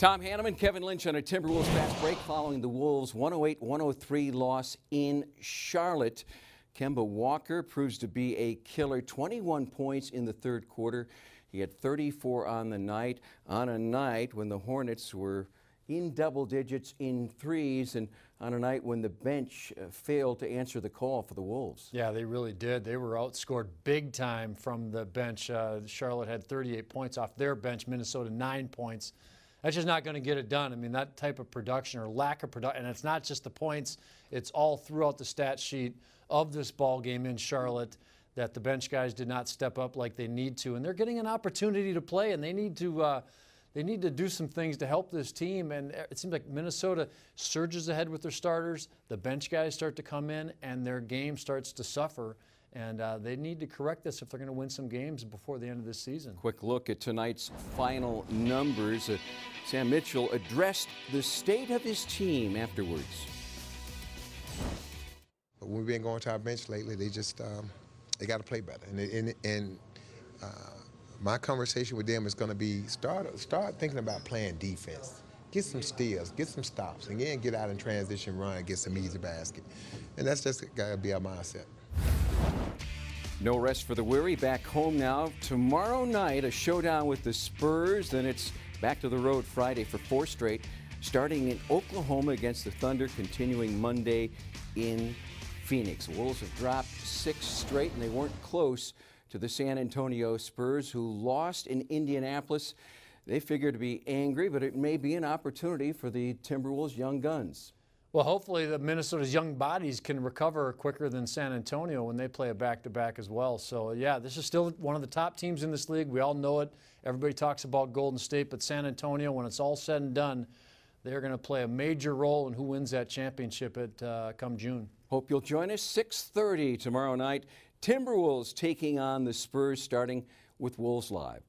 Tom Hanneman, Kevin Lynch on a Timberwolves fast break following the Wolves' 108-103 loss in Charlotte. Kemba Walker proves to be a killer. 21 points in the third quarter. He had 34 on the night, on a night when the Hornets were in double digits in threes and on a night when the bench uh, failed to answer the call for the Wolves. Yeah, they really did. They were outscored big time from the bench. Uh, Charlotte had 38 points off their bench, Minnesota nine points. That's just not going to get it done. I mean, that type of production or lack of production, and it's not just the points, it's all throughout the stat sheet of this ball game in Charlotte that the bench guys did not step up like they need to. And they're getting an opportunity to play, and they need to. Uh, they need to do some things to help this team. And it seems like Minnesota surges ahead with their starters. The bench guys start to come in, and their game starts to suffer. And uh, they need to correct this if they're going to win some games before the end of this season. Quick look at tonight's final numbers. Uh, Sam Mitchell addressed the state of his team afterwards. We've been going to our bench lately. They just um, they got to play better, and and, and uh, my conversation with them is going to be start start thinking about playing defense. Get some steals, get some stops, and then get out in transition run, get some easy basket, and that's just got to be our mindset. No rest for the weary. Back home now. Tomorrow night, a showdown with the Spurs. Then it's back to the road Friday for four straight, starting in Oklahoma against the Thunder, continuing Monday in Phoenix. Wolves have dropped six straight, and they weren't close to the San Antonio Spurs, who lost in Indianapolis. They figure to be angry, but it may be an opportunity for the Timberwolves' young guns. Well, hopefully the Minnesota's young bodies can recover quicker than San Antonio when they play a back-to-back as well. So, yeah, this is still one of the top teams in this league. We all know it. Everybody talks about Golden State, but San Antonio, when it's all said and done, they're going to play a major role in who wins that championship at uh, come June. Hope you'll join us 6:30 tomorrow night. Timberwolves taking on the Spurs, starting with Wolves Live.